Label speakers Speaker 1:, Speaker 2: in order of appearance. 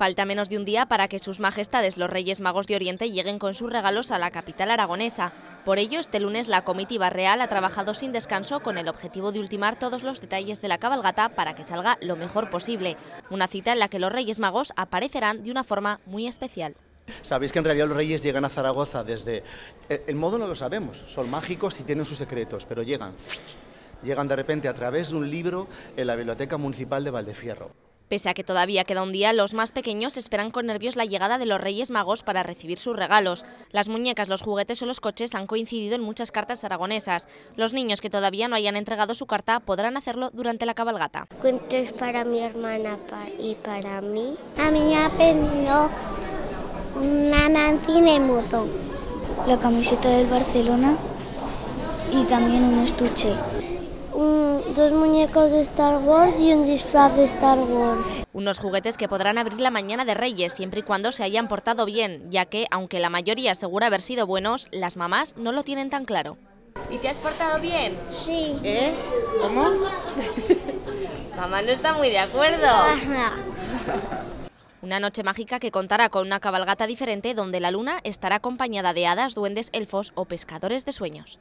Speaker 1: Falta menos de un día para que sus majestades los Reyes Magos de Oriente lleguen con sus regalos a la capital aragonesa. Por ello, este lunes la comitiva real ha trabajado sin descanso con el objetivo de ultimar todos los detalles de la cabalgata para que salga lo mejor posible. Una cita en la que los Reyes Magos aparecerán de una forma muy especial.
Speaker 2: Sabéis que en realidad los reyes llegan a Zaragoza desde... El modo no lo sabemos, son mágicos y tienen sus secretos, pero llegan. Llegan de repente a través de un libro en la Biblioteca Municipal de Valdefierro.
Speaker 1: Pese a que todavía queda un día, los más pequeños esperan con nervios la llegada de los Reyes Magos para recibir sus regalos. Las muñecas, los juguetes o los coches han coincidido en muchas cartas aragonesas. Los niños que todavía no hayan entregado su carta podrán hacerlo durante la cabalgata.
Speaker 3: Cuentos para mi hermana y para mí. A mí me ha pedido una Nancy Nemoto.
Speaker 4: La camiseta del Barcelona y también un estuche
Speaker 3: dos muñecos de Star Wars y un disfraz de Star Wars.
Speaker 1: Unos juguetes que podrán abrir la mañana de Reyes siempre y cuando se hayan portado bien, ya que, aunque la mayoría asegura haber sido buenos, las mamás no lo tienen tan claro. ¿Y te has portado bien?
Speaker 3: Sí.
Speaker 1: ¿Eh? ¿Cómo? Mamá no está muy de acuerdo. Una noche mágica que contará con una cabalgata diferente donde la luna estará acompañada de hadas, duendes, elfos o pescadores de sueños.